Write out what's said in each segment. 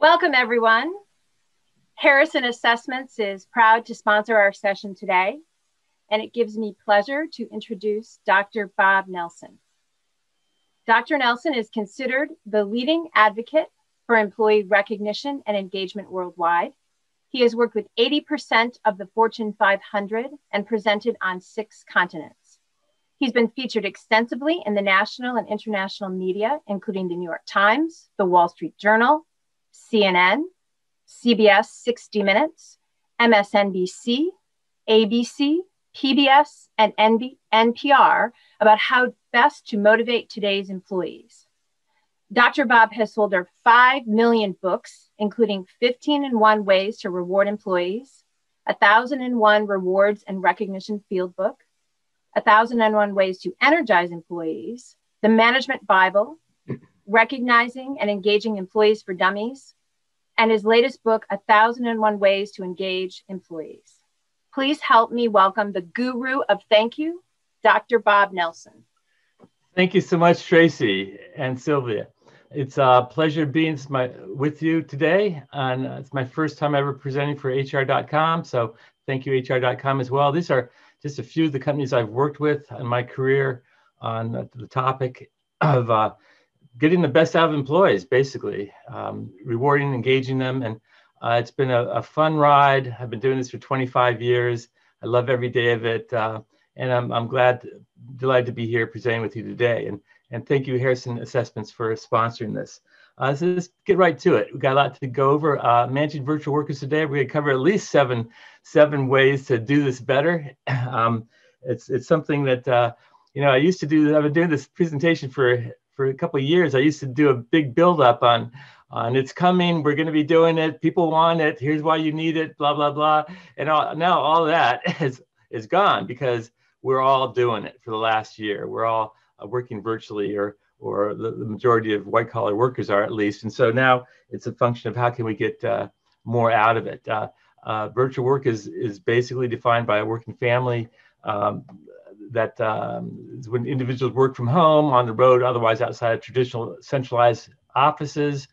Welcome, everyone. Harrison Assessments is proud to sponsor our session today, and it gives me pleasure to introduce Dr. Bob Nelson. Dr. Nelson is considered the leading advocate for employee recognition and engagement worldwide. He has worked with 80% of the Fortune 500 and presented on six continents. He's been featured extensively in the national and international media, including the New York Times, the Wall Street Journal, CNN, CBS 60 Minutes, MSNBC, ABC, PBS, and NPR about how best to motivate today's employees. Dr. Bob has sold over 5 million books, including 15 and 1 Ways to Reward Employees, 1001 Rewards and Recognition Field Book, 1001 Ways to Energize Employees, The Management Bible, Recognizing and Engaging Employees for Dummies, and his latest book, A Thousand and One Ways to Engage Employees. Please help me welcome the guru of thank you, Dr. Bob Nelson. Thank you so much, Tracy and Sylvia. It's a pleasure being with you today. And it's my first time ever presenting for HR.com. So thank you, HR.com as well. These are just a few of the companies I've worked with in my career on the topic of uh, getting the best out of employees, basically, um, rewarding, engaging them. And uh, it's been a, a, fun ride. I've been doing this for 25 years. I love every day of it. Uh, and I'm, I'm glad, delighted to be here presenting with you today. And, and thank you, Harrison Assessments, for sponsoring this. Uh, so let's get right to it. We've got a lot to go over. Uh, managing virtual workers today, we're going to cover at least seven, seven ways to do this better. Um, it's, it's something that, uh, you know, I used to do, I've been doing this presentation for for a couple of years, I used to do a big buildup on on it's coming. We're going to be doing it. People want it. Here's why you need it. Blah blah blah. And all, now all that is is gone because we're all doing it for the last year. We're all uh, working virtually, or or the, the majority of white collar workers are at least. And so now it's a function of how can we get uh, more out of it. Uh, uh virtual work is is basically defined by a working family. Um, that um, when individuals work from home, on the road, otherwise outside of traditional centralized offices.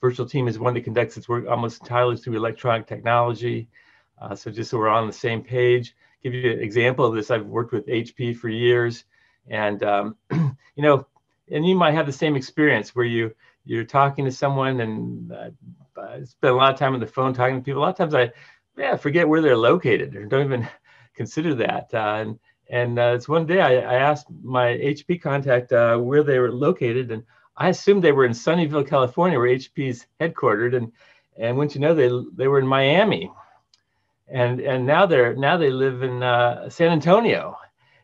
Virtual team is one that conducts its work almost entirely through electronic technology. Uh, so just so we're on the same page, give you an example of this. I've worked with HP for years, and um, you know, and you might have the same experience where you you're talking to someone and uh, I spend a lot of time on the phone talking to people. A lot of times I yeah forget where they're located or don't even consider that. Uh, and and uh, it's one day I, I, asked my HP contact uh, where they were located, and I assumed they were in Sunnyvale, California, where HP's headquartered. And and once you know, they they were in Miami, and and now they're now they live in uh, San Antonio.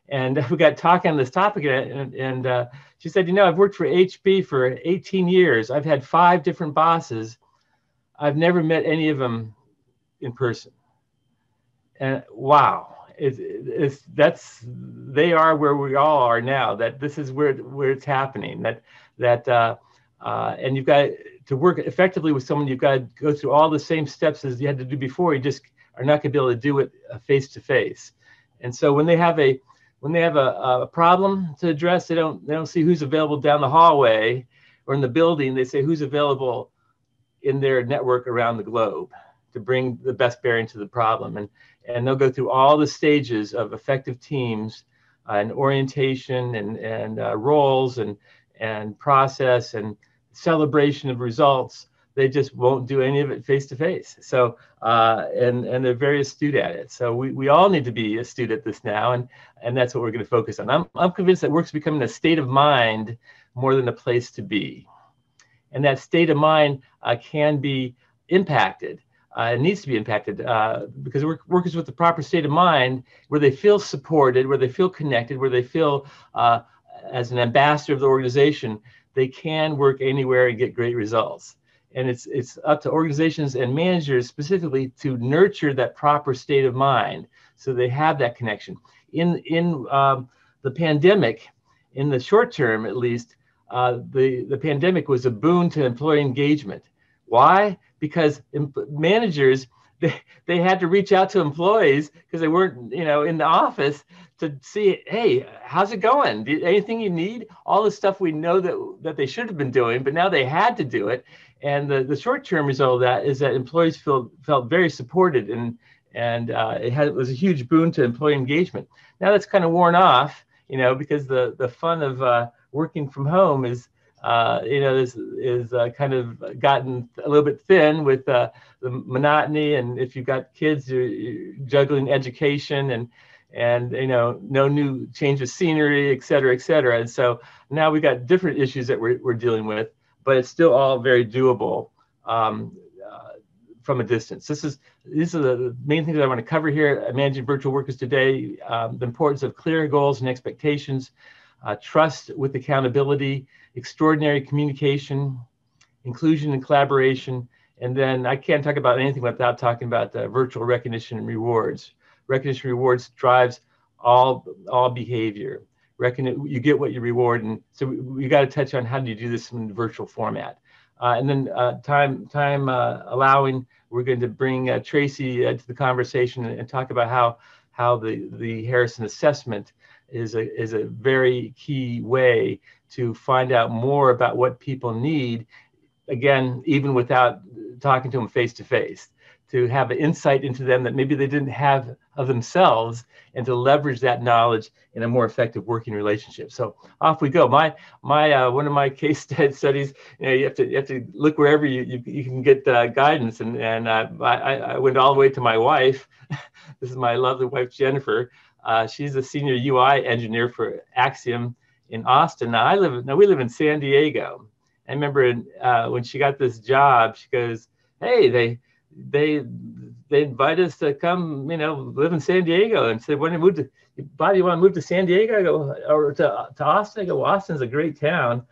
And we got talking on this topic, and, and uh, she said, you know, I've worked for HP for 18 years. I've had five different bosses. I've never met any of them in person. And wow, it's that's they are where we all are now. That this is where where it's happening. That that uh, uh, and you've got to work effectively with someone. You've got to go through all the same steps as you had to do before. You just are not going to be able to do it face to face. And so when they have a when they have a, a problem to address, they don't they don't see who's available down the hallway or in the building. They say who's available in their network around the globe to bring the best bearing to the problem. And and they'll go through all the stages of effective teams uh, and orientation and, and uh, roles and, and process and celebration of results. They just won't do any of it face to face. So, uh, and, and they're very astute at it. So we, we all need to be astute at this now. And, and that's what we're going to focus on. I'm, I'm convinced that work's becoming a state of mind more than a place to be. And that state of mind uh, can be impacted uh, it needs to be impacted uh, because work, workers with the proper state of mind, where they feel supported, where they feel connected, where they feel uh, as an ambassador of the organization, they can work anywhere and get great results. And it's it's up to organizations and managers specifically to nurture that proper state of mind, so they have that connection. In in um, the pandemic, in the short term at least, uh, the the pandemic was a boon to employee engagement. Why? Because managers they, they had to reach out to employees because they weren't you know in the office to see, hey, how's it going? Anything you need? All the stuff we know that that they should have been doing, but now they had to do it. And the, the short-term result of that is that employees feel felt very supported and and uh, it, had, it was a huge boon to employee engagement. Now that's kind of worn off, you know, because the the fun of uh, working from home is uh, you know, this is uh, kind of gotten a little bit thin with uh, the monotony. And if you've got kids, you're, you're, juggling education and and you know, no new change of scenery, et cetera, et cetera. And so now we've got different issues that we're, we're dealing with, but it's still all very doable um, uh, from a distance. This is these are the main things I want to cover here. Managing virtual workers today: um, the importance of clear goals and expectations, uh, trust with accountability extraordinary communication, inclusion and collaboration. And then I can't talk about anything without talking about uh, virtual recognition and rewards. Recognition rewards drives all, all behavior. Reckon you get what you reward. And so we, we got to touch on how do you do this in virtual format. Uh, and then uh, time, time uh, allowing, we're going to bring uh, Tracy uh, to the conversation and, and, talk about how, how the, the Harrison assessment is a, is a very key way to find out more about what people need again even without talking to them face to face to have an insight into them that maybe they didn't have of themselves and to leverage that knowledge in a more effective working relationship. So off we go. My my uh, one of my case studies you know you have to you have to look wherever you you, you can get uh, guidance. And and uh, I, I went all the way to my wife. This is my lovely wife jennifer uh, she's a senior ui engineer for Axiom in Austin. Now I live now we live in San Diego. I remember uh, when she got this job, she goes, "Hey, they they they invite us to come, you know, live in San Diego." And said, "When you move to, Bob, you want to move to San Diego? I go, or to, to Austin? I go, well, Austin's a great town."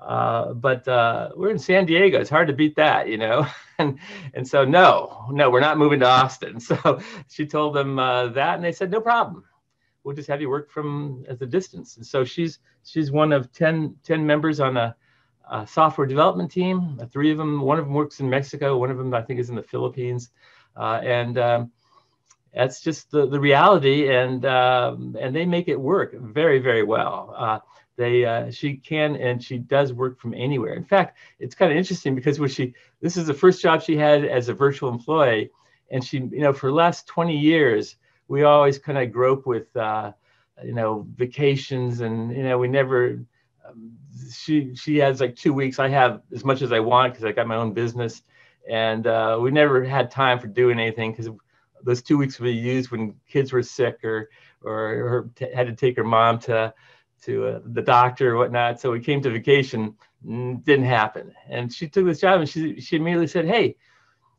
Uh, but uh, we're in San Diego. It's hard to beat that, you know. and and so no, no, we're not moving to Austin. So she told them uh, that, and they said no problem we'll just have you work from at a distance. And so she's she's one of 10, 10 members on a, a software development team. Three of them, one of them works in Mexico, one of them I think is in the Philippines, uh, and um, that's just the, the reality. And um, and they make it work very very well. Uh, they uh, she can and she does work from anywhere. In fact, it's kind of interesting because when she this is the first job she had as a virtual employee, and she you know for the last 20 years we always kind of grope with uh, you know vacations and you know we never um, she she has like two weeks i have as much as i want because i got my own business. And uh, we never had time for doing anything because those two weeks be used when kids were sick or or, or had to take her mom to to uh, the doctor or whatnot. So we came to vacation didn't happen. And she took this job and she she immediately said hey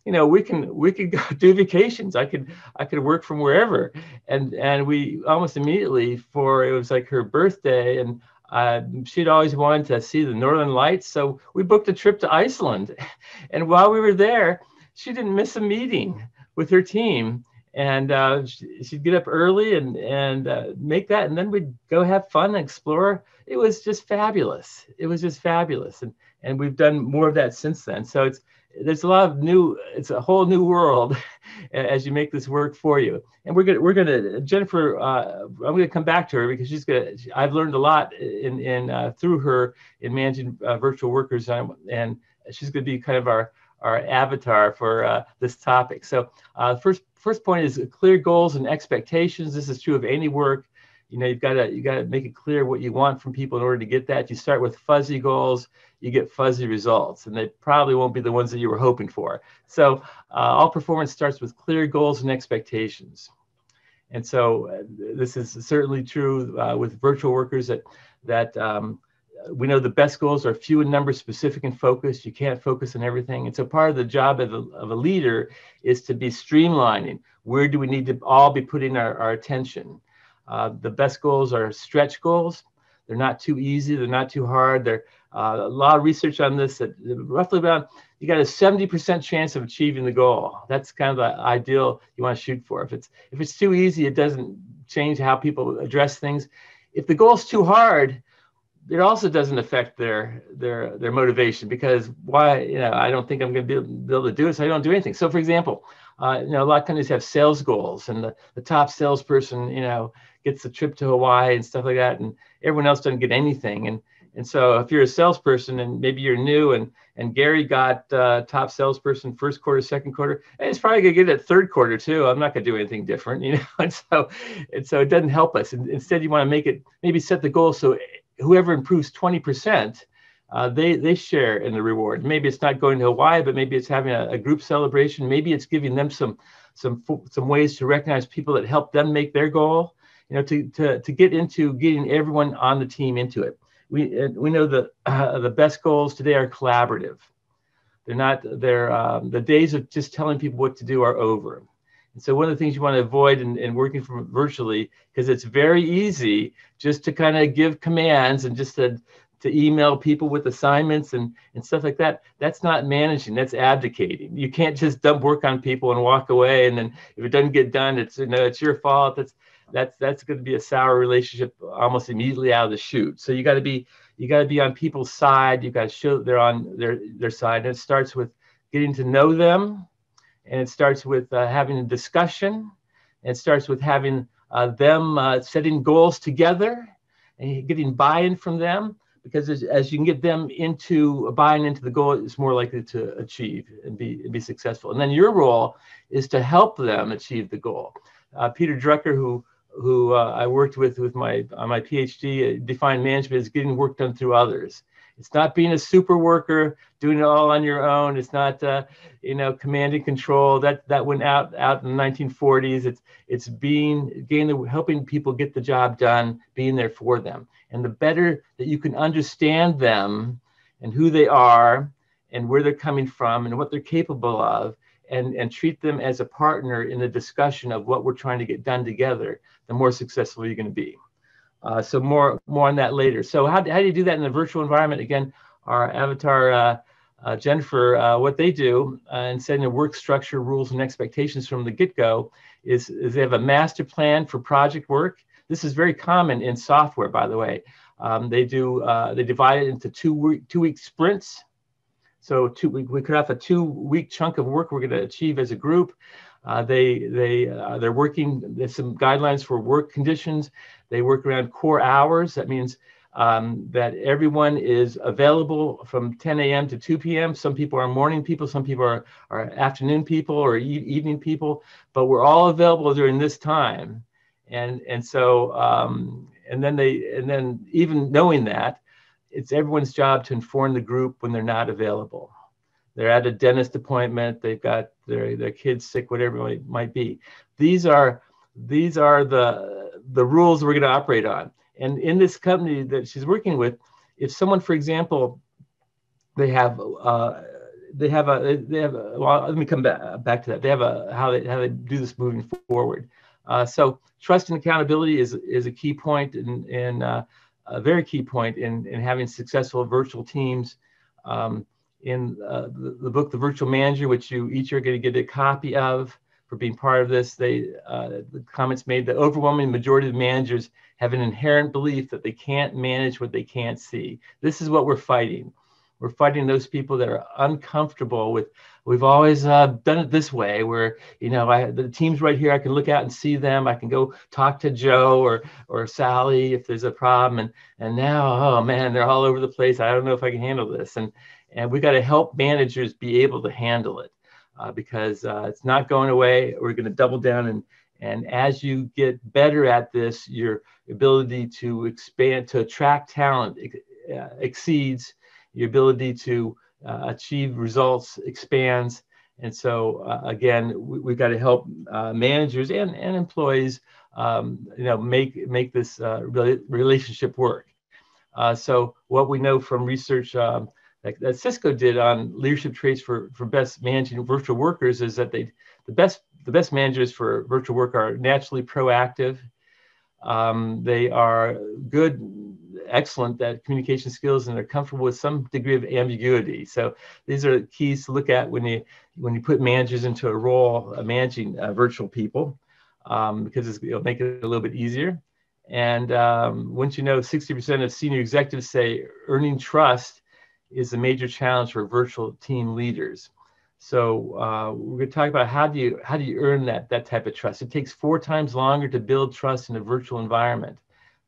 you know we can we could go do vacations. I could i could work from wherever. And and we almost immediately for it was like her birthday and uh, she'd always wanted to see the northern lights. So we booked a trip to iceland. And while we were there she didn't miss a meeting with her team. And uh, she'd get up early and and uh, make that and then we'd go have fun and explore. It was just fabulous. It was just fabulous. And and we've done more of that since then. So it's there's a lot of new it's a whole new world as you make this work for you. And we're gonna we're gonna jennifer uh, i'm gonna come back to her because she's gonna i've learned a lot in in uh, through her in managing uh, virtual workers and, she's gonna be kind of our our avatar for uh, this topic. So uh, first first point is clear goals and expectations. This is true of any work. You know you've got to you got to make it clear what you want from people in order to get that. You start with fuzzy goals you get fuzzy results and they probably won't be the ones that you were hoping for so uh, all performance starts with clear goals and expectations and so uh, this is certainly true uh, with virtual workers that that um, we know the best goals are few in number specific and focused you can't focus on everything and so part of the job of a, of a leader is to be streamlining where do we need to all be putting our, our attention uh, the best goals are stretch goals. They're not too easy. They're not too hard. There uh, a lot of research on this that roughly about you got a 70% chance of achieving the goal. That's kind of the ideal you want to shoot for. If it's if it's too easy, it doesn't change how people address things. If the goal is too hard, it also doesn't affect their their their motivation because why you know I don't think I'm going to be able to do it, so I don't do anything. So for example, uh, you know a lot of companies have sales goals, and the, the top salesperson you know gets a trip to Hawaii and stuff like that, and everyone else doesn't get anything. And and so if you're a salesperson and maybe you're new and and Gary got uh, top salesperson first quarter, second quarter, and he's probably gonna get it third quarter too. I'm not gonna do anything different, you know. And so and so it doesn't help us. And instead, you want to make it maybe set the goal so whoever improves 20 percent. Uh, they they share in the reward. Maybe it's not going to Hawaii, but maybe it's having a, a group celebration. Maybe it's giving them some some some ways to recognize people that help them make their goal. You know, to to to get into getting everyone on the team into it we we know that uh, the best goals today are collaborative. They're not. They're um, the days of just telling people what to do are over. And so one of the things you want to avoid in, in working from virtually, because it's very easy just to kind of give commands and just to, to email people with assignments and, and stuff like that. That's not managing, that's abdicating. You can't just dump work on people and walk away. And then if it doesn't get done, it's, you know, it's your fault. That's, that's that's going to be a sour relationship almost immediately out of the chute. So you got to be you got to be on people's side. You got to show they're on their their side. And it starts with getting to know them, and it starts with uh, having a discussion. And it starts with having uh, them uh, setting goals together and getting buy-in from them. Because as, as you can get them into buying into the goal, it's more likely to achieve and be and be successful. And then your role is to help them achieve the goal. Uh, Peter Drucker, who who uh, I worked with with my on my PhD, uh, defined management as getting work done through others. It's not being a super worker, doing it all on your own. It's not, uh, you know, command and control. That that went out out in the 1940s. It's it's being getting helping people get the job done, being there for them. And the better that you can understand them and who they are and where they're coming from and what they're capable of, and, and treat them as a partner in the discussion of what we're trying to get done together, the more successful you're going to be. Uh, so more more on that later. So how, how do you do that in the virtual environment? Again, our avatar uh, uh, Jennifer, uh, what they do uh, in setting a work structure, rules, and expectations from the get-go is, is they have a master plan for project work. This is very common in software, by the way. Um, they do uh, they divide it into two week two week sprints so two, we, we could have a two week chunk of work we're going to achieve as a group. Uh, they they uh, they're working. There's some guidelines for work conditions. They work around core hours. That means um, that everyone is available from 10 a.m. to 2 p.m. Some people are morning people. Some people are, are afternoon people or e- evening people. But we're all available during this time. And and so um, and then they and then even knowing that it's everyone's job to inform the group when they're not available. They're at a dentist appointment, they've got their, their kids sick, whatever it might be. These are these are the the rules we're going to operate on. And in this company that she's working with, if someone, for example, they have uh, they have a they have a, well let me come back back to that they have a how they how they do this moving forward uh, so trust and accountability is is a key point in in uh, a very key point in, in having successful virtual teams. Um, in uh, the, the, book, The Virtual Manager, which you each are going to get a copy of for being part of this, they uh, the comments made the overwhelming majority of managers have an inherent belief that they can't manage what they can't see. This is what we're fighting. We're fighting those people that are uncomfortable with. We've always uh, done it this way, where you know I, the team's right here. I can look out and see them. I can go talk to Joe or or Sally if there's a problem. And and now, oh man, they're all over the place. I don't know if I can handle this. And and we got to help managers be able to handle it uh, because uh, it's not going away. We're going to double down and and as you get better at this, your ability to expand to attract talent uh, exceeds your ability to uh, achieve results expands. And so uh, again, we, have got to help uh, managers and, and employees, um, you know, make make this uh, relationship work. Uh, so what we know from research um, that, that, Cisco did on leadership traits for, for best managing virtual workers is that they the best the best managers for virtual work are naturally proactive. Um, they are good excellent at communication skills and they're comfortable with some degree of ambiguity. So these are keys to look at when you when you put managers into a role managing uh, virtual people um, because it'll make it a little bit easier. And um, once you know 60% of senior executives say earning trust is a major challenge for virtual team leaders. So uh, we're going to talk about how do you how do you earn that that type of trust? It takes four times longer to build trust in a virtual environment,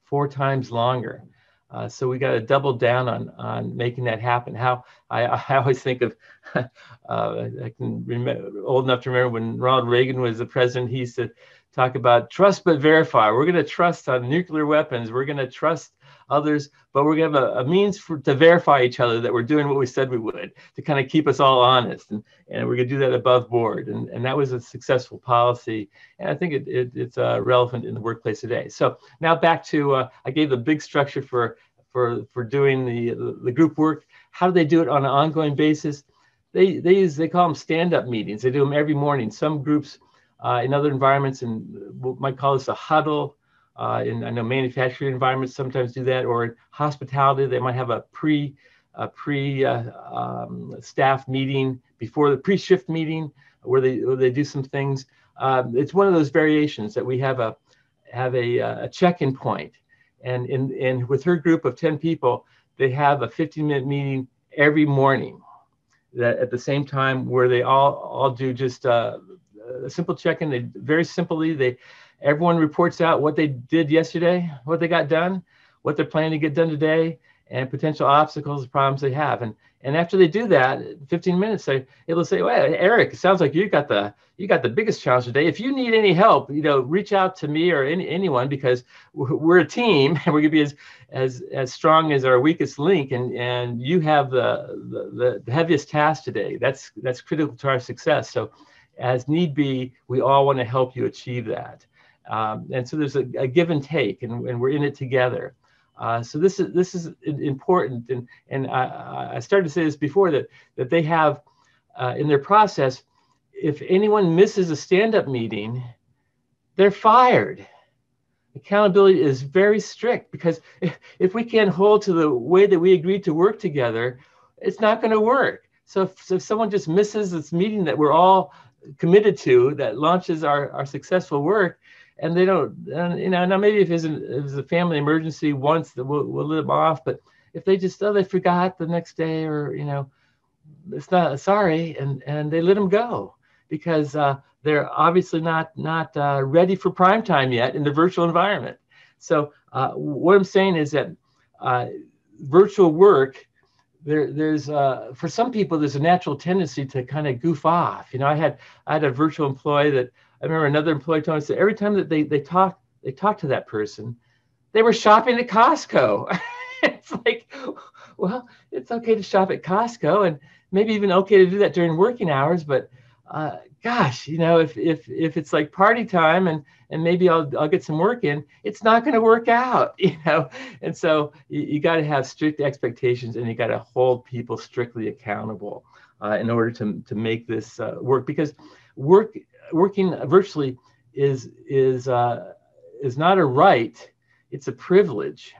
four times longer. Uh, so we got to double down on on making that happen. How I, I always think of, uh, I can remember old enough to remember when Ronald Reagan was the president. He used to talk about trust but verify. We're going to trust on nuclear weapons. We're going to trust others, but we're going to have a, a means for, to verify each other that we're doing what we said we would to kind of keep us all honest. And, and we're going to do that above board. And, and that was a successful policy. And I think it, it it's uh, relevant in the workplace today. So now back to, uh, I gave the big structure for, for, for doing the, the group work. How do they do it on an ongoing basis? They, they use, they call them stand-up meetings. They do them every morning. Some groups uh, in other environments, and we might call this a huddle, uh, in I know manufacturing environments sometimes do that, or in hospitality they might have a pre a pre uh, um, staff meeting before the pre-shift meeting where they where they do some things. Um, it's one of those variations that we have a have a, uh, a check-in point, and in and with her group of ten people, they have a 15-minute meeting every morning. That at the same time where they all all do just uh, a simple check-in. They very simply they Everyone reports out what they did yesterday, what they got done, what they're planning to get done today, and potential obstacles, problems they have. And and after they do that, 15 minutes, they it'll say, "Well, Eric, it sounds like you got the you got the biggest challenge today. If you need any help, you know, reach out to me or any, anyone because we're a team and we're gonna be as as as strong as our weakest link. And and you have the the, the heaviest task today. That's that's critical to our success. So, as need be, we all want to help you achieve that. Um, and so there's a, a, give and take, and, and we're in it together. Uh, so this is this is important, and and I, I, started to say this before that that they have uh, in their process. If anyone misses a stand-up meeting, they're fired. Accountability is very strict because if, if we can't hold to the way that we agreed to work together, it's not going to work. So if, so if someone just misses this meeting that we're all committed to that launches our, our successful work, and they don't and you know now maybe if it's, an, if it's a family emergency once that we'll, we'll live off but if they just oh they forgot the next day or you know it's not sorry and and they let them go because uh, they're obviously not not uh, ready for prime time yet in the virtual environment. So uh, what i'm saying is that uh, virtual work there, there's uh, for some people there's a natural tendency to kind of goof off. You know i had i had a virtual employee that I remember another employee told me that every time that they they talk they talked to that person, they were shopping at Costco. it's like, well, it's okay to shop at Costco and maybe even okay to do that during working hours, but uh, gosh, you know, if if if it's like party time and and maybe I'll I'll get some work in, it's not going to work out, you know. And so you, you got to have strict expectations and you got to hold people strictly accountable uh, in order to to make this uh, work because work working virtually is is uh, is not a right; it's a privilege,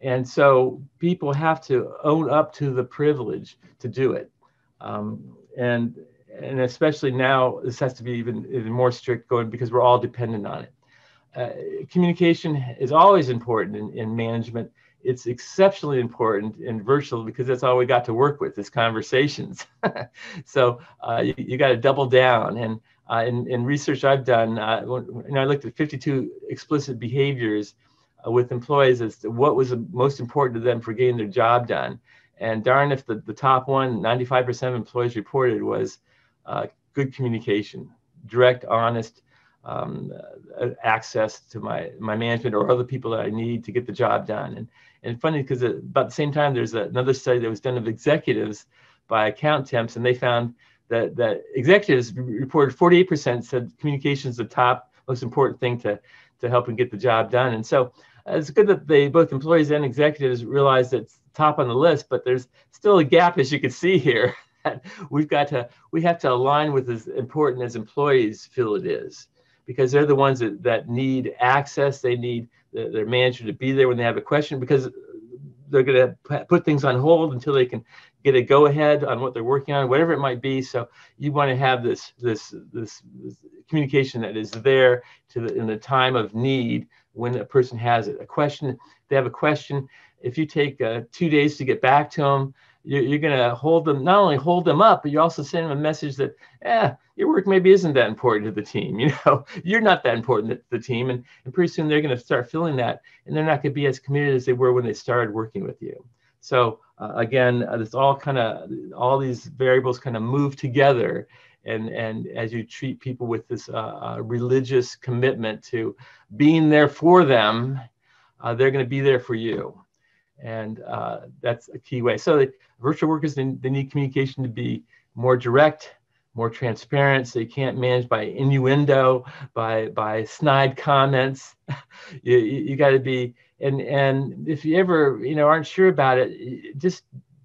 and so people have to own up to the privilege to do it, um, and and especially now this has to be even even more strict going because we're all dependent on it. Uh, communication is always important in, in management. It's exceptionally important in virtual because that's all we got to work with is conversations. so uh, you, you got to double down and uh, in, in, research I've done, uh, when, know, I looked at 52 explicit behaviors uh, with employees as to what was most important to them for getting their job done. And darn if the, the top one, 95% of employees reported was uh, good communication, direct, honest um, uh, access to my, my management or other people that I need to get the job done. And, and funny because about the same time, there's another study that was done of executives by Accountemps, and they found that, that executives reported 48% said communication is the top most important thing to, to help and get the job done. And so uh, it's good that they both employees and executives realize it's top on the list, but there's still a gap as you can see here. We've got to we have to align with as important as employees feel it is because they're the ones that, that need access. They need the, their manager to be there when they have a question because they're going to put things on hold until they can get a go ahead on what they're working on, whatever it might be. So you want to have this this this, this communication that is there to the, in the time of need when a person has a question. They have a question. If you take uh, two days to get back to them, you're, you're going to hold them not only hold them up, but you're also send them a message that, eh, your work maybe isn't that important to the team. You know, you're not that important to the team, and, and pretty soon they're going to start feeling that, and they're not going to be as committed as they were when they started working with you. So uh, again, uh, it's all kind of all these variables kind of move together, and and as you treat people with this uh, uh religious commitment to being there for them, uh, they're going to be there for you, and uh, that's a key way. So the virtual workers they, need communication to be more direct, more transparent so you can't manage by innuendo by by snide comments. You, you got to be and and if you ever you know aren't sure about it just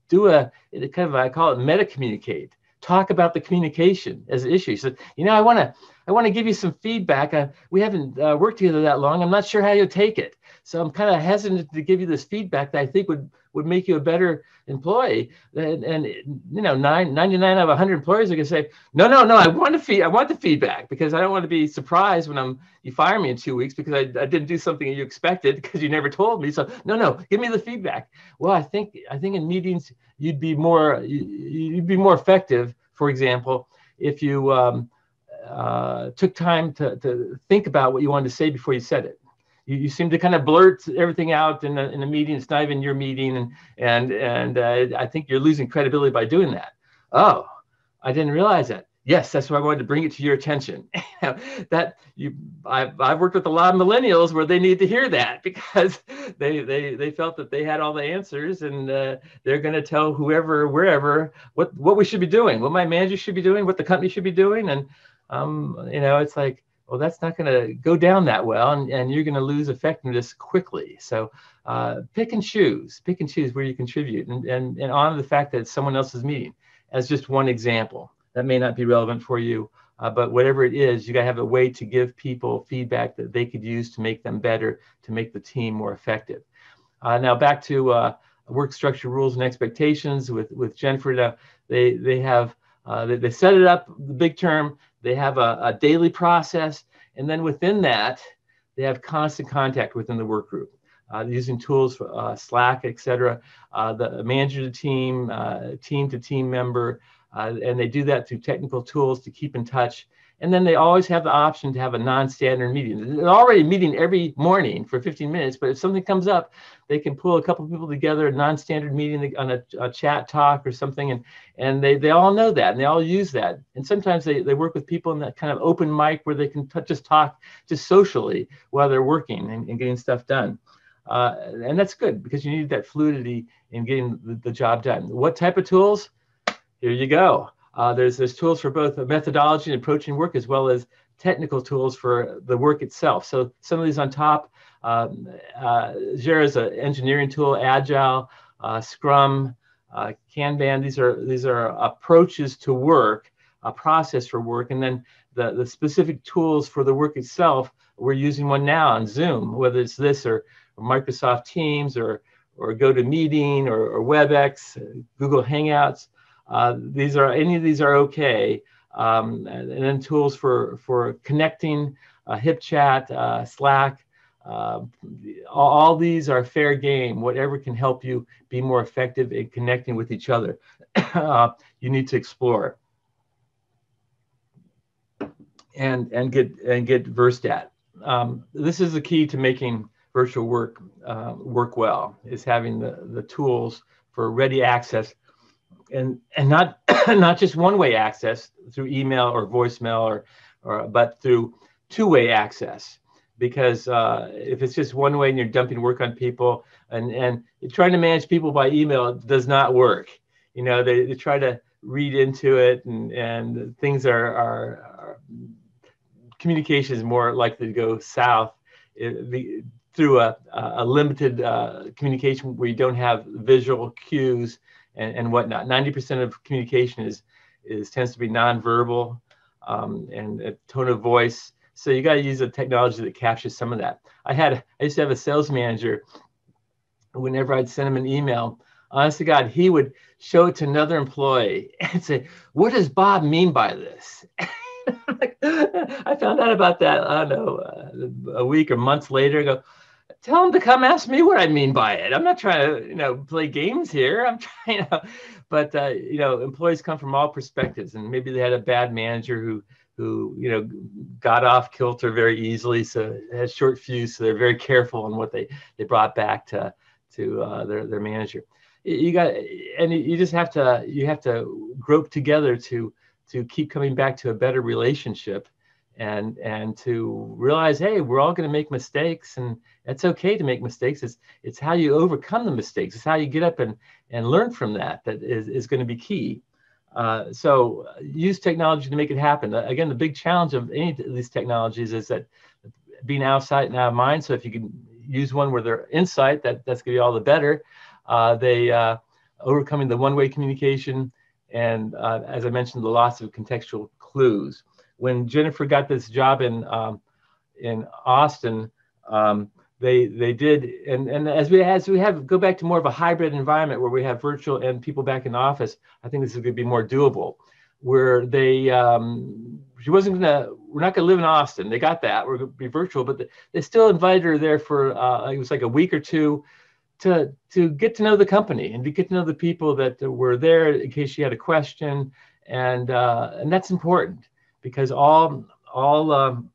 do a kind of i call it meta communicate talk about the communication as an issue. So you know i want to i want to give you some feedback. Uh, we haven't uh, worked together that long. I'm not sure how you'll take it so i'm kind of hesitant to give you this feedback that i think would would make you a better employee. And, and you know, nine, 99 out of 100 employers are going to say, no, no, no, I want to feed, I want the feedback because I don't want to be surprised when I'm you fire me in two weeks because I, I didn't do something you expected because you never told me. So no, no, give me the feedback. Well, I think I think in meetings you'd be more you'd be more effective. For example, if you um, uh, took time to, to think about what you wanted to say before you said it you, you seem to kind of blurt everything out in a, in a meeting. It's not even your meeting, and and and uh, I think you're losing credibility by doing that. Oh, I didn't realize that. Yes, that's why I wanted to bring it to your attention. that you, I've, I've worked with a lot of millennials where they need to hear that because they they they felt that they had all the answers and uh, they're going to tell whoever wherever what what we should be doing, what my manager should be doing, what the company should be doing, and um, you know, it's like well, that's not going to go down that well, and, and you're going to lose effectiveness quickly. So uh, pick and choose, pick and choose where you contribute, and, and, and honor the fact that it's someone else's meeting as just one example. That may not be relevant for you, uh, but whatever it is, you got to have a way to give people feedback that they could use to make them better, to make the team more effective. Uh, now back to uh, work structure rules and expectations with, with. Now they, they have uh, they, they set it up, the big term, they have a, a daily process, and then within that, they have constant contact within the work group. Uh, using tools for uh, Slack, et cetera, uh, the manager to team, uh, team to team member, uh, and they do that through technical tools to keep in touch and then they always have the option to have a non-standard meeting. They're already meeting every morning for 15 minutes, but if something comes up, they can pull a couple people together, a non-standard meeting on a, a, chat talk or something, and and they, they all know that and they all use that. And sometimes they, they work with people in that kind of open mic where they can t- just talk just socially while they're working and, and getting stuff done. Uh, and that's good because you need that fluidity in getting the, the job done. What type of tools? Here you go. Uh, there's, there's tools for both methodology and approaching work as well as technical tools for the work itself. So some of these on top, um, uh, Jira is an engineering tool, Agile, uh, Scrum, uh, Kanban. These are these are approaches to work, a process for work, and then the the specific tools for the work itself. We're using one now on Zoom, whether it's this or, or Microsoft Teams or or GoToMeeting or, or WebEx, Google Hangouts. Uh, these are any of these are okay. Um, and, then tools for for connecting, uh, HipChat, uh, Slack. Uh, all, all, these are fair game. Whatever can help you be more effective in connecting with each other, uh, you need to explore and and get and get versed at. Um, this is the key to making virtual work uh, work well is having the, the tools for ready access and and not not just one way access through email or voicemail or or but through two way access. Because uh, if it's just one way and you're dumping work on people and and trying to manage people by email does not work. You know they, they try to read into it and and things are are, are communication is more likely to go south it, the, through a, a limited uh, communication where you don't have visual cues and, and whatnot. 90% of communication is, is tends to be nonverbal um, and a tone of voice. So you got to use a technology that captures some of that. I had I used to have a sales manager. Whenever I'd send him an email, honest to God, he would show it to another employee and say, "What does Bob mean by this?" I found out about that. I don't know uh, a week or months later. I go, tell them to come ask me what I mean by it. I'm not trying to, you know, play games here. I'm trying to, but uh, you know, employees come from all perspectives, and maybe they had a bad manager who who you know got off kilter very easily, so had short fuse, so they're very careful on what they they brought back to to uh, their their manager. You got, and you just have to you have to grope together to to keep coming back to a better relationship and and to realize hey we're all going to make mistakes and it's okay to make mistakes. It's it's how you overcome the mistakes. It's how you get up and and learn from that that is, is going to be key. Uh, so use technology to make it happen. Uh, again the big challenge of any of these technologies is that being outside and out of mind. So if you can use one where they're insight that that's going to be all the better. Uh, they uh, overcoming the one-way communication and uh, as i mentioned the loss of contextual clues when Jennifer got this job in um, in Austin, um, they they did, and and as we as we have go back to more of a hybrid environment where we have virtual and people back in office, I think this is going to be more doable. Where they um, she wasn't gonna we're not gonna live in Austin. They got that we're gonna be virtual, but they still invited her there for uh, it was like a week or two to to get to know the company and to get to know the people that were there in case she had a question, and uh, and that's important because all all um,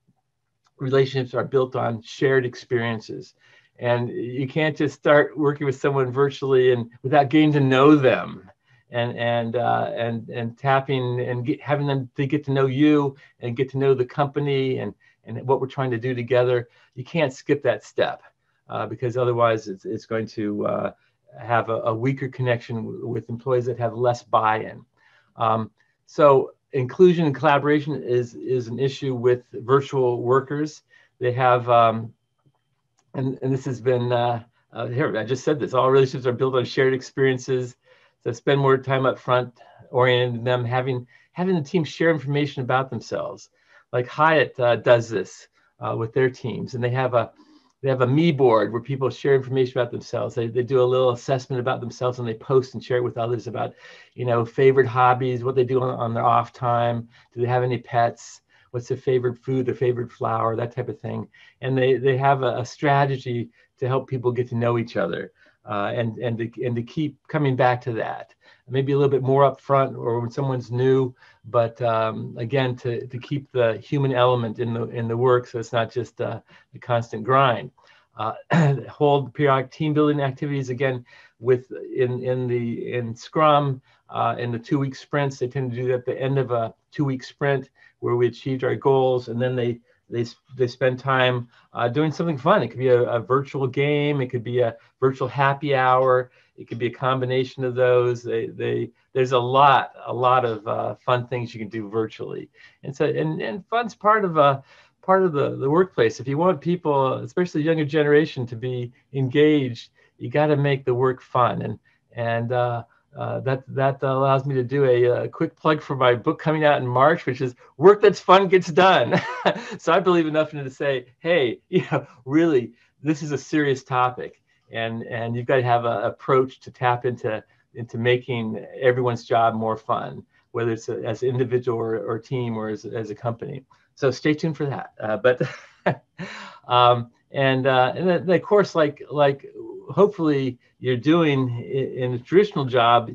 relationships are built on shared experiences. And you can't just start working with someone virtually and without getting to know them and and uh, and and tapping and get, having them to get to know you and get to know the company and and what we're trying to do together. You can't skip that step uh, because otherwise it's, it's going to uh, have a, a, weaker connection with employees that have less buy-in. Um, so inclusion and collaboration is is an issue with virtual workers. They have, um, and, and this has been uh, uh, here. I just said this. All relationships are built on shared experiences. So spend more time up front, orienting them, having having the team share information about themselves. Like Hyatt uh, does this uh, with their teams, and they have a they have a me board where people share information about themselves. They, they do a little assessment about themselves and they post and share it with others about you know favorite hobbies what they do on, on their off time. Do they have any pets? What's their favorite food their favorite flower that type of thing. And they they have a, a strategy to help people get to know each other uh, and and to, and to keep coming back to that. Maybe a little bit more upfront or when someone's new but um, again to, to keep the human element in the in the work so it's not just uh, the constant grind. Uh, hold periodic team building activities again with in in the in scrum uh, in the two week sprints. They tend to do that at the end of a two week sprint where we achieved our goals and then they they, they spend time uh, doing something fun. It could be a, a, virtual game. It could be a virtual happy hour. It could be a combination of those. They, they there's a lot a lot of uh, fun things you can do virtually, and so and and fun's part of a uh, part of the the workplace. If you want people, especially the younger generation, to be engaged, you got to make the work fun, and and uh, uh, that that allows me to do a, a, quick plug for my book coming out in March, which is "Work That's Fun Gets Done." so I believe enough in it to say, hey, you know, really, this is a serious topic, and and you've got to have an approach to tap into into making everyone's job more fun, whether it's a, as an individual or, or team or as, as a company. So stay tuned for that. Uh, but um, and uh, and then, of course, like like hopefully you're doing in a traditional job,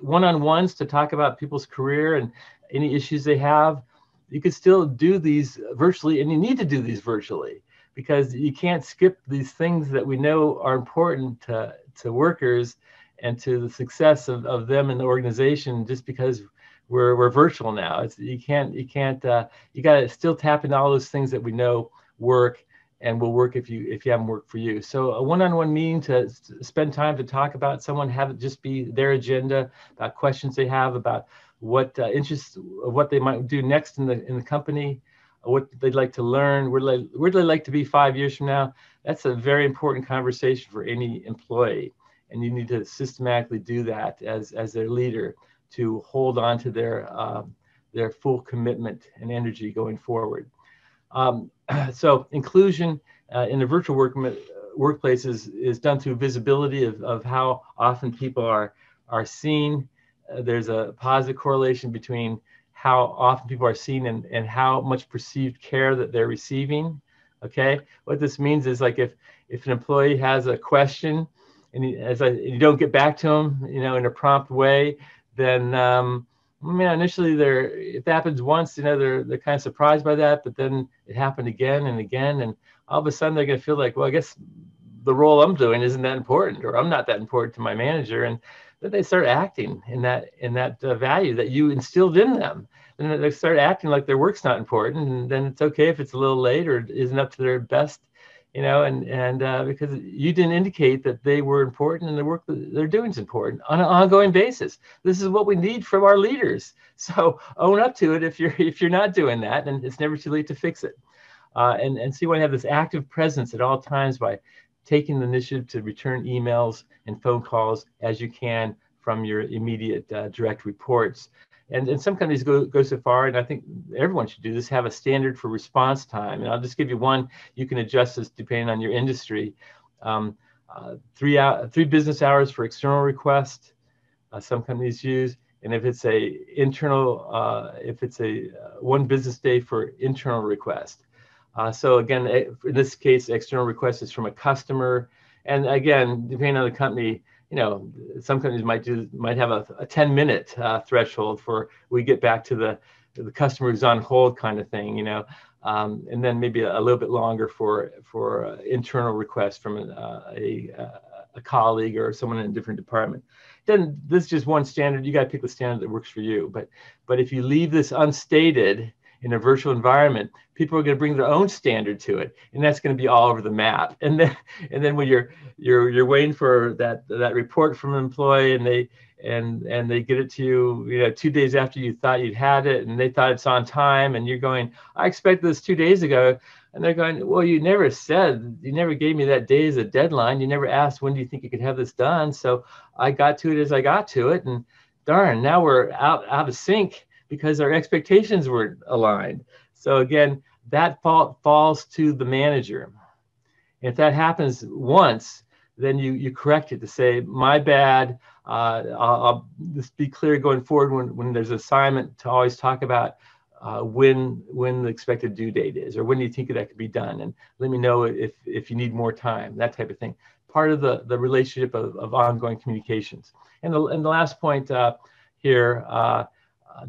one-on-ones to talk about people's career and any issues they have. You could still do these virtually, and you need to do these virtually because you can't skip these things that we know are important to, to workers and to the success of, of them and the organization just because we're, we're virtual now. It's, you can't, you can't, uh, you got to still tap into all those things that we know work and will work if you if you haven't worked for you. So a one-on-one meeting to spend time to talk about someone, have it just be their agenda about questions they have about what uh, interests, what they might do next in the in the company, what they'd like to learn, where they, where they like to be five years from now. That's a very important conversation for any employee, and you need to systematically do that as as their leader to hold on to their uh, their full commitment and energy going forward. Um, so inclusion uh, in the virtual work workplaces is done through visibility of, of how often people are are seen. Uh, there's a positive correlation between how often people are seen and, and how much perceived care that they're receiving. Okay, what this means is like if if an employee has a question and he, as I, you don't get back to them, you know, in a prompt way, then um, I mean, initially they're if it happens once, you know, they're they're kind of surprised by that, but then it happened again and again, and all of a sudden they're to feel like, well, I guess the role I'm doing isn't that important, or I'm not that important to my manager, and then they start acting in that in that uh, value that you instilled in them, and they start acting like their work's not important, and then it's okay if it's a little late or isn't up to their best you know, and and uh, because you didn't indicate that they were important and the work that they're doing is important on an ongoing basis. This is what we need from our leaders. So own up to it if you're if you're not doing that, and it's never too late to fix it. Uh, and and so you want to have this active presence at all times by taking the initiative to return emails and phone calls as you can from your immediate uh, direct reports and, and some companies go, go so far, and I think everyone should do this, have a standard for response time. And I'll just give you one, you can adjust this depending on your industry. Um, uh, three, three business hours for external request, uh, some companies use. And if it's a internal, uh, if it's a uh, one business day for internal request. Uh, so again, eh, in this case, external request is from a customer. And again, depending on the company, you know, some companies might do might have a, a 10 minute uh, threshold for we get back to the the customer who's on hold kind of thing, you know, um, and then maybe a, a, little bit longer for for uh, internal requests from uh, a, a colleague or someone in a different department. Then this is just one standard. You got to pick the standard that works for you. But but if you leave this unstated, in a virtual environment, people are going to bring their own standard to it, and that's going to be all over the map. And then, and then when you're you're you're waiting for that that report from an employee, and they and and they get it to you, you know, two days after you thought you'd had it, and they thought it's on time, and you're going, I expected this two days ago, and they're going, well, you never said, you never gave me that day as a deadline. You never asked when do you think you could have this done. So I got to it as I got to it, and darn, now we're out out of sync because our expectations were aligned. So again, that fault falls to the manager. If that happens once, then you you correct it to say my bad. Uh, I'll, I'll, be clear going forward when, when there's assignment to always talk about uh, when when the expected due date is or when you think that could be done and let me know if if you need more time that type of thing part of the the relationship of, of ongoing communications and the, and the last point uh, here uh,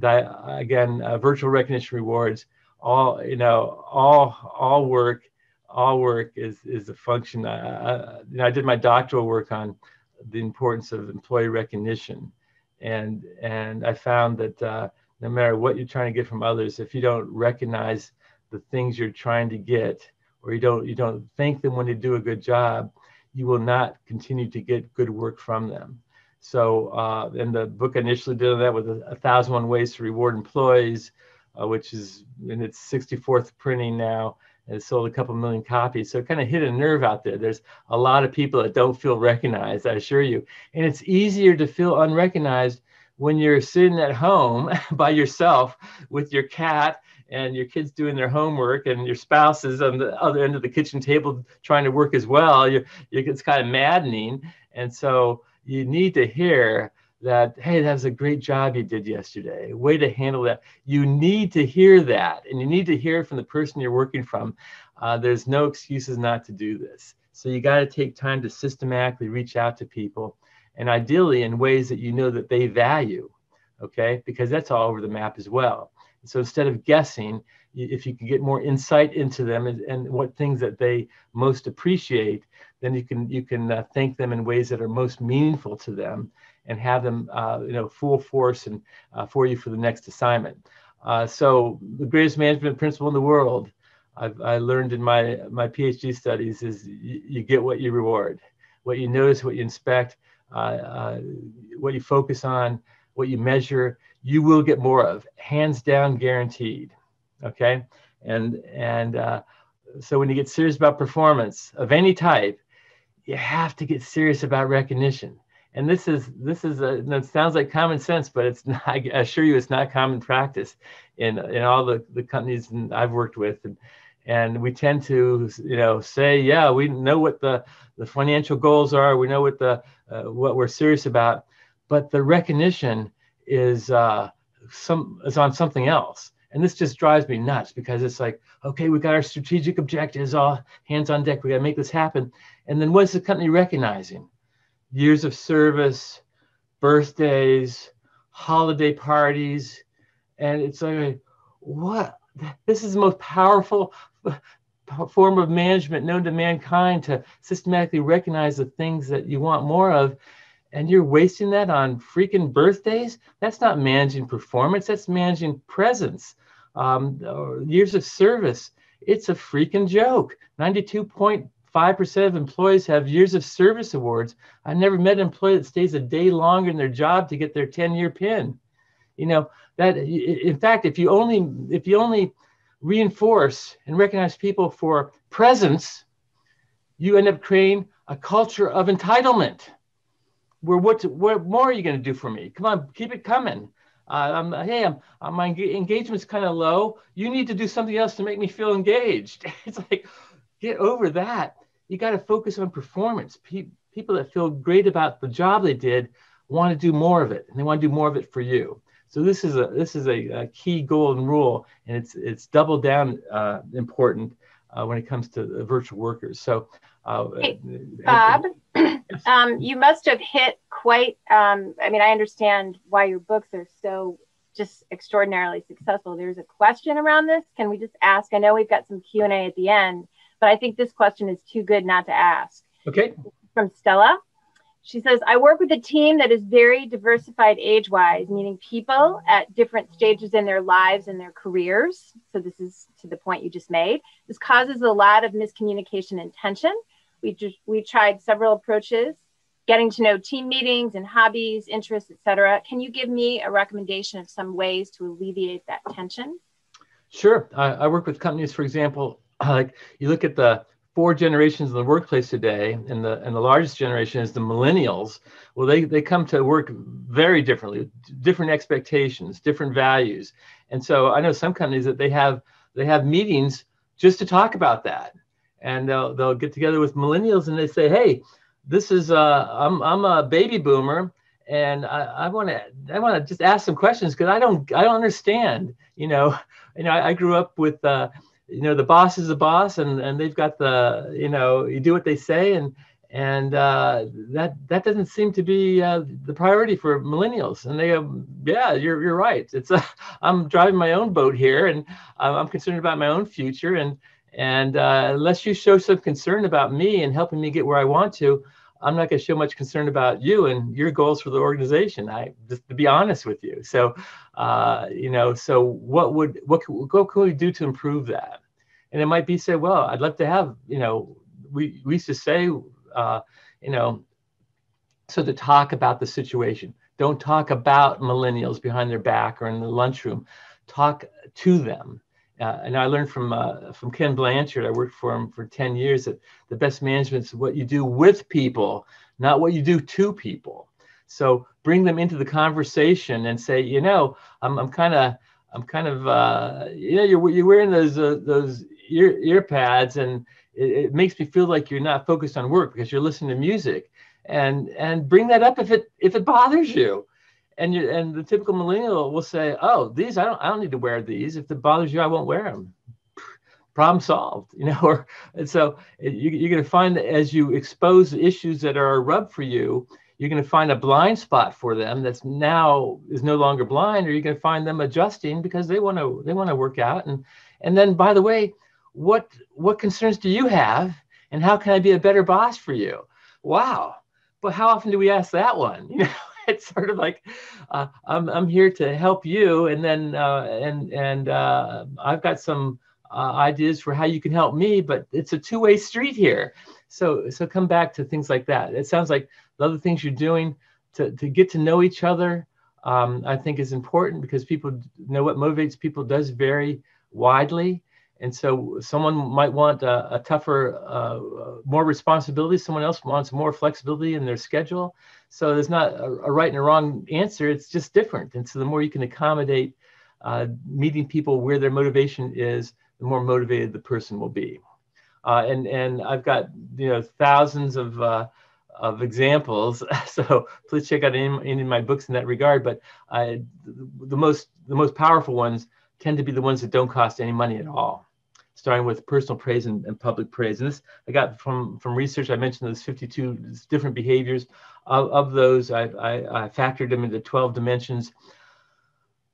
again, uh, virtual recognition rewards, all you know, all all work, all work is is a function. I, you know, I did my doctoral work on the importance of employee recognition, and and I found that uh, no matter what you're trying to get from others, if you don't recognize the things you're trying to get, or you don't you don't thank them when they do a good job, you will not continue to get good work from them. So, uh, and the book initially did that with a, a thousand one ways to reward employees, uh, which is in its 64th printing now. And it sold a couple million copies. So it kind of hit a nerve out there. There's a lot of people that don't feel recognized, I assure you. And it's easier to feel unrecognized when you're sitting at home by yourself with your cat and your kids doing their homework and your spouse is on the other end of the kitchen table trying to work as well. You're, you're, it's kind of maddening. And so, you need to hear that, hey, that was a great job you did yesterday. Way to handle that. You need to hear that, and you need to hear from the person you're working from. Uh, there's no excuses not to do this. So you got to take time to systematically reach out to people, and ideally in ways that you know that they value, okay? Because that's all over the map as well. So instead of guessing, if you can get more insight into them and, and what things that they most appreciate, then you can you can uh, thank them in ways that are most meaningful to them and have them uh, you know full force and uh, for you for the next assignment. Uh, so the greatest management principle in the world I've, I learned in my my PhD studies is you, you get what you reward, what you notice, what you inspect, uh, uh, what you focus on, what you measure, you will get more of, hands down guaranteed. Okay, and and so when you get serious about performance of any type you have to get serious about recognition. And this is this is a, it sounds like common sense, but it's not. I assure you, it's not common practice in in all the, the companies I've worked with. And and we tend to you know say yeah we know what the the financial goals are we know what the uh, what we're serious about but the recognition is uh, some is on something else and this just drives me nuts because it's like okay we got our strategic objectives all hands on deck. We got to make this happen. And then what's the company recognizing? Years of service birthdays holiday parties. And it's like what? This is the most powerful form of management known to mankind to systematically recognize the things that you want more of. And you're wasting that on freaking birthdays? That's not managing performance. That's managing presence um, years of service it's a freaking joke 92.5% of employees have years of service awards i never met an employee that stays a day longer in their job to get their 10 year pin you know that in fact if you only if you only reinforce and recognize people for presence, you end up creating a culture of entitlement. Where what what more are you going to do for me? Come on, keep it coming. Uh, I'm, hey, I'm, uh, my engagement's kind of low. You need to do something else to make me feel engaged. It's like, get over that. You got to focus on performance. Pe- people that feel great about the job they did want to do more of it, and they want to do more of it for you. So this is a this is a, a key golden rule, and it's it's double down uh, important uh, when it comes to virtual workers. So, uh, hey, Bob, um, you must have hit quite. Um, I mean, I understand why your books are so just extraordinarily successful. There's a question around this. Can we just ask? I know we've got some Q and A at the end, but I think this question is too good not to ask. Okay. From Stella. She says, I work with a team that is very diversified age wise, meaning people at different stages in their lives and their careers. So, this is to the point you just made. This causes a lot of miscommunication and tension. We, just, we tried several approaches, getting to know team meetings and hobbies, interests, etc. Can you give me a recommendation of some ways to alleviate that tension? Sure. I, I work with companies, for example, like you look at the four generations in the workplace today, and the and the largest generation is the millennials. Well, they they come to work very differently, different expectations, different values, and so I know some companies that they have they have meetings just to talk about that, and they'll they'll get together with millennials and they say, hey, this is uh I'm I'm a baby boomer. And I want to I want to just ask some questions because I don't I don't understand. You know, you know I, I grew up with uh, you know the boss is the boss and and they've got the you know you do what they say and and uh, that that doesn't seem to be uh, the priority for millennials and they go yeah you're, you're right it's a, i'm driving my own boat here and i'm concerned about my own future and and uh, unless you show some concern about me and helping me get where i want to i'm not going to show much concern about you and your goals for the organization i just to be honest with you so uh, you know, so what would what what could we do to improve that? And it might be say, well, I'd love to have, you know, we we used to say, uh, you know, so to talk about the situation. Don't talk about millennials behind their back or in the lunchroom. Talk to them. Uh, and I learned from uh, from Ken Blanchard. I worked for him for 10 years. That the best management is what you do with people, not what you do to people. So bring them into the conversation and say, you know, I'm, I'm kind of, I'm kind of, uh, you know, you're, you're wearing those, uh, those ear, ear pads and it, it, makes me feel like you're not focused on work because you're listening to music and, and bring that up if it, if it bothers you. And you, and the typical millennial will say, oh, these, I don't, I don't need to wear these. If it bothers you, I won't wear them problem solved you know or and so eh, you, you're going to find that as you expose issues that are a rub for you you're going to find a blind spot for them that's now is no longer blind or you're going to find them adjusting because they want to they want to work out. And and then by the way what what concerns do you have and how can i be a better boss for you? Wow. But how often do we ask that one? You know it's sort of like uh, I'm, I'm here to help you and then uh, and and uh, i've got some uh, ideas for how you can help me but it's a two-way street here so so come back to things like that it sounds like the other things you're doing to, to get to know each other, um, I think is important because people know what motivates people does vary widely. And so someone might want a, a tougher, uh, more responsibility. Someone else wants more flexibility in their schedule. So there's not a, a, right and a wrong answer. It's just different. And so the more you can accommodate uh, meeting people where their motivation is, the more motivated the person will be. Uh, and and I've got you know thousands of uh, of examples. So please check out any, any of my books in that regard. But I, the most the most powerful ones tend to be the ones that don't cost any money at all. Starting with personal praise and, and public praise. And this I got from from research. I mentioned those 52 different behaviors. Of, of those, I, I, I factored them into 12 dimensions.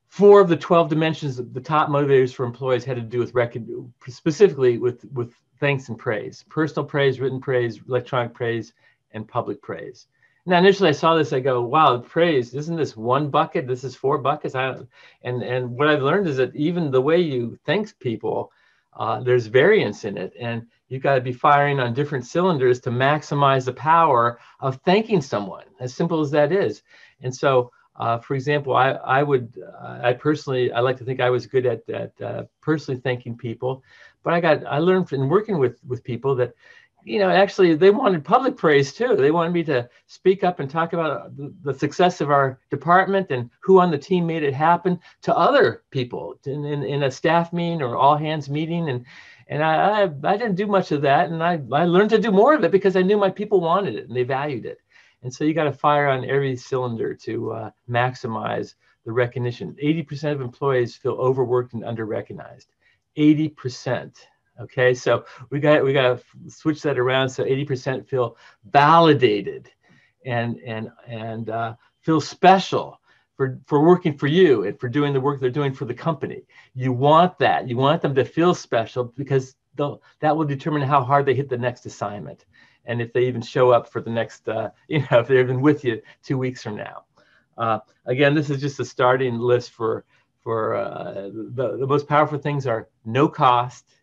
Four of the 12 dimensions, the top motivators for employees had to do with record, specifically with with thanks and praise, personal praise, written praise, electronic praise, and public praise. Now, initially I saw this, I go, wow, praise, isn't this one bucket? This is four buckets. I, and, and what I've learned is that even the way you thank people, uh, there's variance in it. And you've got to be firing on different cylinders to maximize the power of thanking someone, as simple as that is. And so, uh, for example, I, I would, uh, I personally, I like to think I was good at, at uh, personally thanking people, but I got, I learned in working with, with people that you know, actually, they wanted public praise too. They wanted me to speak up and talk about the success of our department and who on the team made it happen to other people in, in, in a staff meeting or all hands meeting. And and I, I, I didn't do much of that. And I, I learned to do more of it because I knew my people wanted it and they valued it. And so you got to fire on every cylinder to uh, maximize the recognition. 80% of employees feel overworked and under-recognized. 80%. Okay, so we got we got to switch that around so 80% feel validated and and and uh, feel special for for working for you and for doing the work they're doing for the company. You want that. You want them to feel special because that will determine how hard they hit the next assignment and if they even show up for the next uh, you know if they're even with you two weeks from now. Uh, again, this is just a starting list for for uh, the, the most powerful things are no cost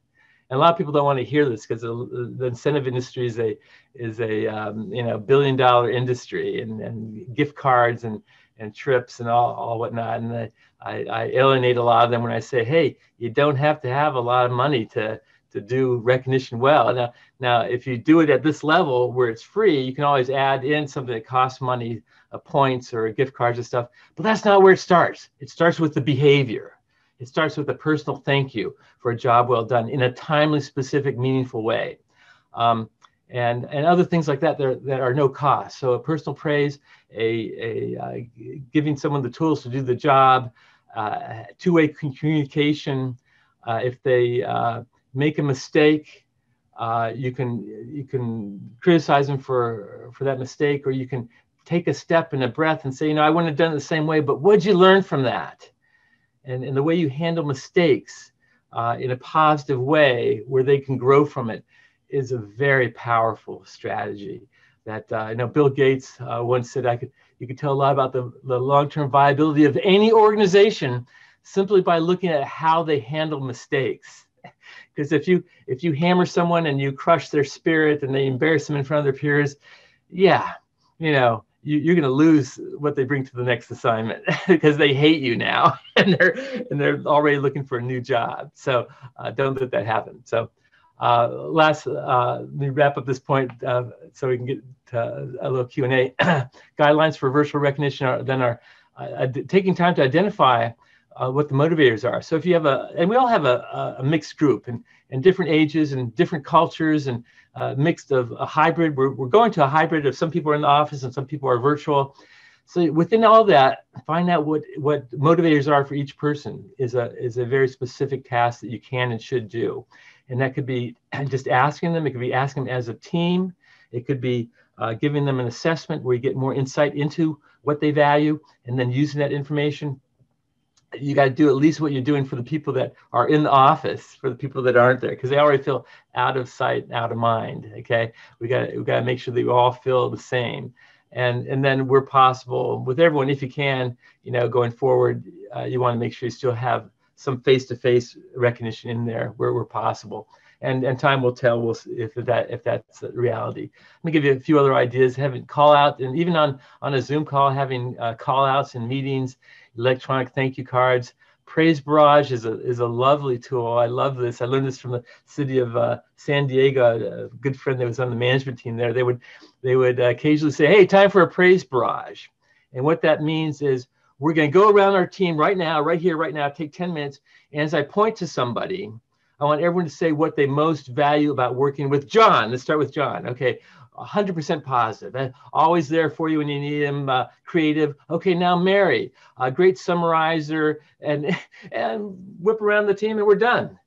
and a lot of people don't want to hear this because the, the, incentive industry is a is a um, you know billion dollar industry and, and gift cards and and trips and all, all whatnot. And I, I, I alienate a lot of them when I say hey you don't have to have a lot of money to to do recognition well. Now now if you do it at this level where it's free you can always add in something that costs money uh, points or gift cards and stuff but that's not where it starts. It starts with the behavior it starts with a personal thank you for a job well done in a timely, specific, meaningful way. Um, and, and other things like that that, that are no cost. So a personal praise, a, a uh, giving someone the tools to do the job, uh, two-way communication. Uh, if they uh, make a mistake, uh, you can you can criticize them for for that mistake, or you can take a step and a breath and say, you know, I wouldn't have done it the same way, but what'd you learn from that? And, and the way you handle mistakes uh, in a positive way where they can grow from it is a very powerful strategy that uh, I know Bill Gates uh, once said I could you could tell a lot about the, the long-term viability of any organization simply by looking at how they handle mistakes. Because if you if you hammer someone and you crush their spirit and they embarrass them in front of their peers yeah you know you, are going to lose what they bring to the next assignment because they hate you now and they're and they're already looking for a new job. So uh, don't let that happen. So uh, last, uh, let me wrap up this point uh, so we can get a little Q and A. Guidelines for virtual recognition are then are uh, taking time to identify uh, what the motivators are. So if you have a, and we all have a, a mixed group and, and different ages and different cultures and uh, mixed of a hybrid. We're, we're going to a hybrid of some people are in the office and some people are virtual. So within all that, find out what, what motivators are for each person is a, is a very specific task that you can and should do. And that could be just asking them. It could be asking them as a team. It could be uh, giving them an assessment where you get more insight into what they value and then using that information you got to do at least what you're doing for the people that are in the office for the people that aren't there because they already feel out of sight out of mind okay? We got we got to make sure that we all feel the same. And and then we're possible with everyone if you can you know going forward uh, you want to make sure you still have some face-to-face recognition in there where we're possible. And and time will tell we'll if that if that's reality. Let me give you a few other ideas. Having call out and even on on a zoom call having uh, call outs and meetings electronic thank you cards. Praise Barrage is a, is a lovely tool. I love this. I learned this from the city of uh, San Diego. A good friend that was on the management team there. They would they would uh, occasionally say, "Hey, time for a praise barrage," and what that means is we're going to go around our team right now, right here, right now. Take 10 minutes, and as I point to somebody, I want everyone to say what they most value about working with John. Let's start with John. Okay, 100% positive. Always there for you when you need him. Uh, creative. Okay, now Mary, a great summarizer, and and whip around the team, and we're done.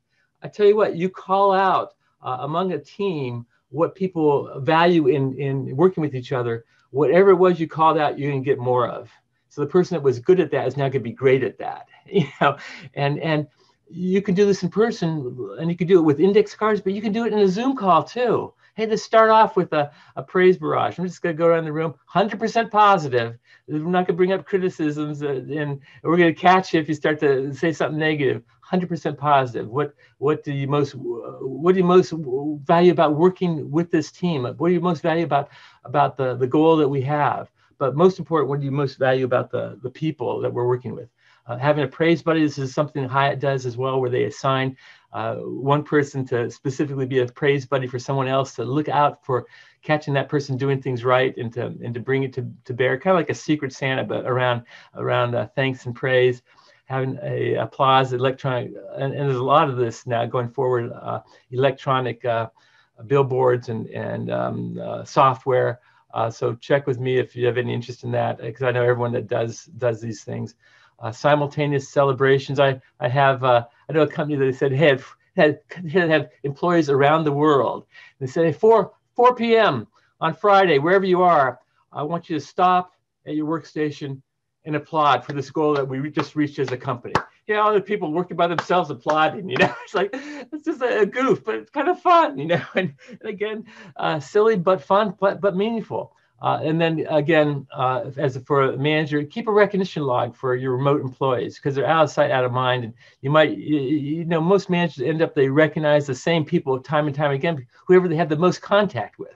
I tell you what, you call out uh, among a team what people value in in working with each other. Whatever it was you called out, you can get more of. So the person that was good at that is now going to be great at that. You know, and and you can do this in person, and you can do it with index cards, but you can do it in a Zoom call too hey, let's start off with a, a praise barrage. I'm just going to go around the room, 100% positive. We're not going to bring up criticisms, uh, and we're going to catch you if you start to say something negative. 100% positive. What what do you most what do you most value about working with this team? What do you most value about about the the goal that we have? But most important, what do you most value about the the people that we're working with? Uh, having a praise buddy, this is something Hyatt does as well, where they assign uh, one person to specifically be a praise buddy for someone else to look out for catching that person doing things right and to and to bring it to, to bear, kind of like a secret Santa, but around around uh, thanks and praise. Having a applause electronic, and, and, there's a lot of this now going forward. Uh, electronic uh, billboards and and um, uh, software. so check with me if you have any interest in that, because I know everyone that does does these things uh, simultaneous celebrations. I, I have, uh, I know a company that said had, had, had have employees around the world. They said, hey, 4, 4 p.m. on Friday, wherever you are, I want you to stop at your workstation and applaud for this goal that we just reached as a company. You know, all the people working by themselves applauding, you know, it's like, it's just a, goof, but it's kind of fun, you know, and, and again, uh, silly, but fun, but, but meaningful. Uh, and then again, uh, as for a manager, keep a recognition log for your remote employees because they're out of sight, out of mind. And you might, you, you, know, most managers end up they recognize the same people time and time again, whoever they have the most contact with.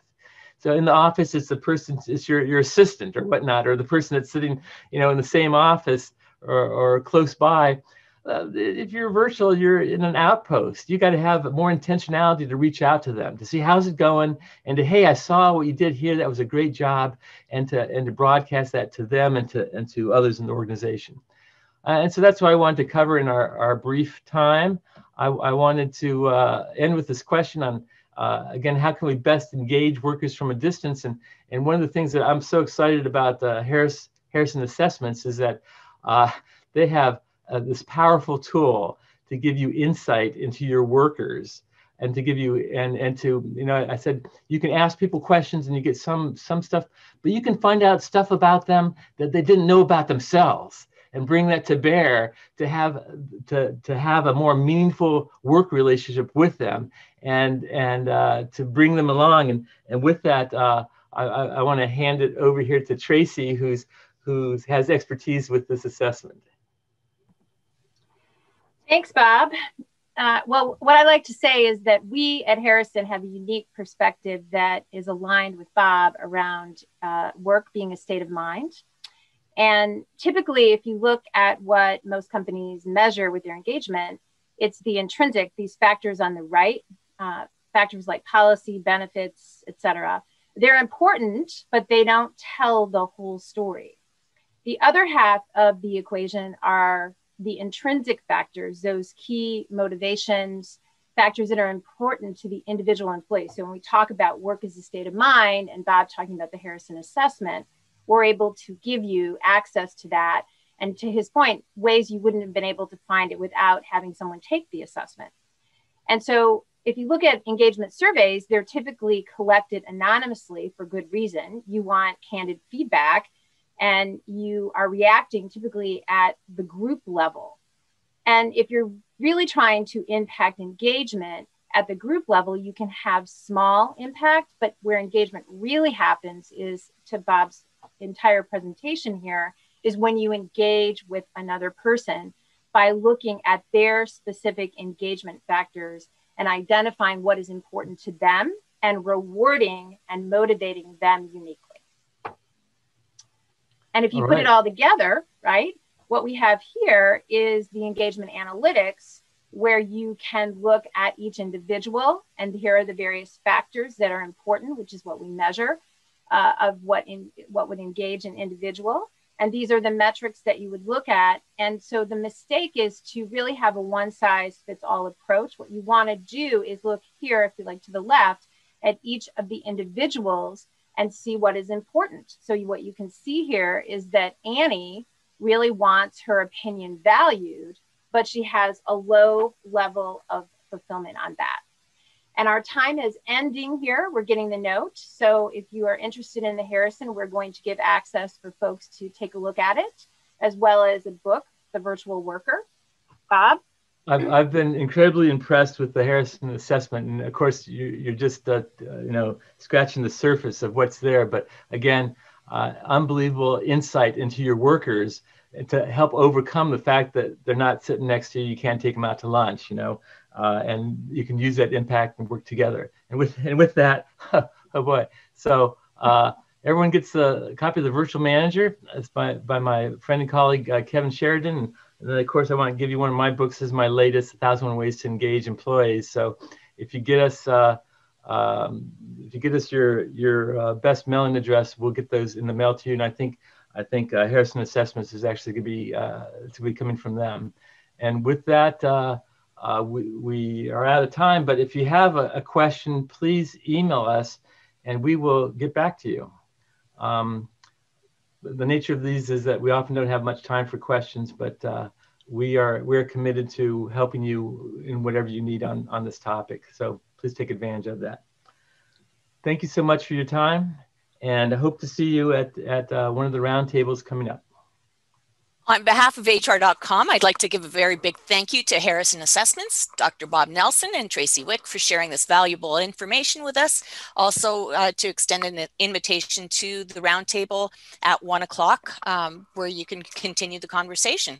So in the office, it's the person, it's your your assistant or whatnot, or the person that's sitting, you know, in the same office or, or close by uh, if you're virtual, you're in an outpost. You got to have more intentionality to reach out to them to see how's it going, and to hey, I saw what you did here. That was a great job, and to and to broadcast that to them and to and to others in the organization. Uh, and so that's what I wanted to cover in our, our brief time. I, I wanted to uh, end with this question on uh, again, how can we best engage workers from a distance? And and one of the things that I'm so excited about uh, Harris Harrison Assessments is that uh, they have uh, this powerful tool to give you insight into your workers and to give you and and to you know i said you can ask people questions and you get some some stuff but you can find out stuff about them that they didn't know about themselves and bring that to bear to have to to have a more meaningful work relationship with them and and uh, to bring them along and and with that uh, I, I want to hand it over here to Tracy who's who has expertise with this assessment. Thanks, Bob. Uh, well, what I like to say is that we at Harrison have a unique perspective that is aligned with Bob around uh, work being a state of mind. And typically, if you look at what most companies measure with their engagement, it's the intrinsic, these factors on the right, uh, factors like policy, benefits, etc. They're important, but they don't tell the whole story. The other half of the equation are the intrinsic factors, those key motivations, factors that are important to the individual employee. So when we talk about work as a state of mind and Bob talking about the Harrison assessment, we're able to give you access to that. And to his point, ways you wouldn't have been able to find it without having someone take the assessment. And so if you look at engagement surveys, they're typically collected anonymously for good reason. You want candid feedback and you are reacting typically at the group level. And if you're really trying to impact engagement at the group level, you can have small impact, but where engagement really happens is to Bob's entire presentation here is when you engage with another person by looking at their specific engagement factors and identifying what is important to them and rewarding and motivating them uniquely. And if you all put right. it all together, right, what we have here is the engagement analytics where you can look at each individual and here are the various factors that are important, which is what we measure uh, of what in what would engage an individual. And these are the metrics that you would look at. And so the mistake is to really have a one size fits all approach. What you want to do is look here, if you like to the left, at each of the individuals and see what is important. So what you can see here is that Annie really wants her opinion valued, but she has a low level of fulfillment on that. And our time is ending here. We're getting the note. So if you are interested in the Harrison, we're going to give access for folks to take a look at it, as well as a book, The Virtual Worker. Bob? I've, I've been incredibly impressed with the Harrison assessment. And of course, you, are just, uh, you know, scratching the surface of what's there. But again, uh, unbelievable insight into your workers to help overcome the fact that they're not sitting next to you. You can't take them out to lunch, you know, uh, and you can use that impact and work together. And with and with that, oh boy. So uh, everyone gets a copy of the Virtual Manager. It's by by my friend and colleague uh, Kevin Sheridan. And then of course I want to give you one of my books. Is my latest, A 1001 Ways to Engage Employees. So if you get us uh, um, if you get us your your uh, best mailing address, we'll get those in the mail to you. And I think I think uh, Harrison Assessments is actually going to be uh, to be coming from them. And with that, uh, uh, we, we are out of time. But if you have a, a, question, please email us, and we will get back to you. Um, the nature of these is that we often don't have much time for questions, but uh, we are we're committed to helping you in whatever you need on on this topic. So please take advantage of that. Thank you so much for your time and I hope to see you at, at uh, one of the roundtables coming up. On behalf of HR.com, I'd like to give a very big thank you to Harrison Assessments, Dr. Bob Nelson, and Tracy Wick for sharing this valuable information with us. Also, uh, to extend an invitation to the roundtable at one o'clock, um, where you can continue the conversation.